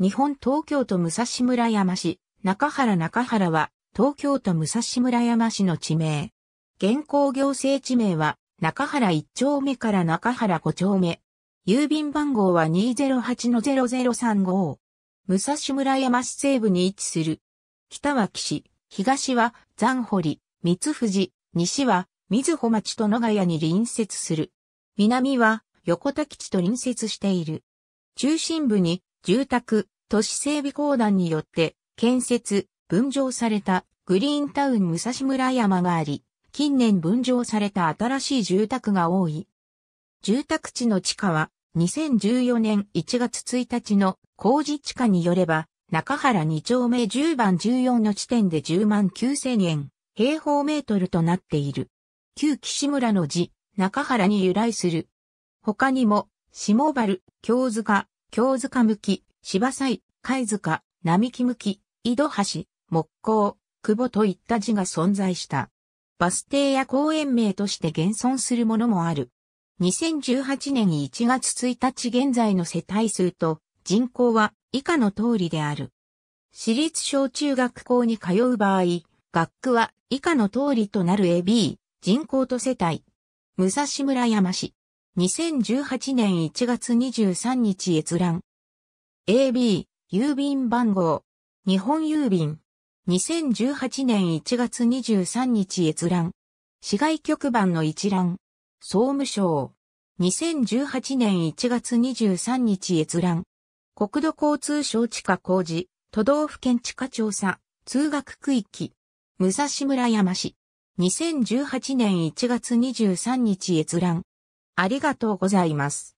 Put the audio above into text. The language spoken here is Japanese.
日本東京都武蔵村山市、中原中原は、東京都武蔵村山市の地名。現行行政地名は、中原1丁目から中原5丁目。郵便番号は208-0035。武蔵村山市西部に位置する。北は岸、東は残堀、三藤、西は水穂町と野ヶ谷に隣接する。南は横田基地と隣接している。中心部に住宅、都市整備公団によって建設、分譲されたグリーンタウン武蔵村山があり、近年分譲された新しい住宅が多い。住宅地の地価は2014年1月1日の工事地価によれば、中原2丁目10番14の地点で10万9000円、平方メートルとなっている。旧岸村の字、中原に由来する。他にも、下原、京塚、京塚向き、芝祭、貝塚、並木向き、井戸橋、木工、久保といった字が存在した。バス停や公園名として現存するものもある。2018年1月1日現在の世帯数と人口は以下の通りである。私立小中学校に通う場合、学区は以下の通りとなる AB、人口と世帯。武蔵村山市。2018年1月23日閲覧。AB、郵便番号。日本郵便。2018年1月23日閲覧。市外局番の一覧。総務省。2018年1月23日閲覧。国土交通省地下工事、都道府県地下調査、通学区域。武蔵村山市。2018年1月23日閲覧。ありがとうございます。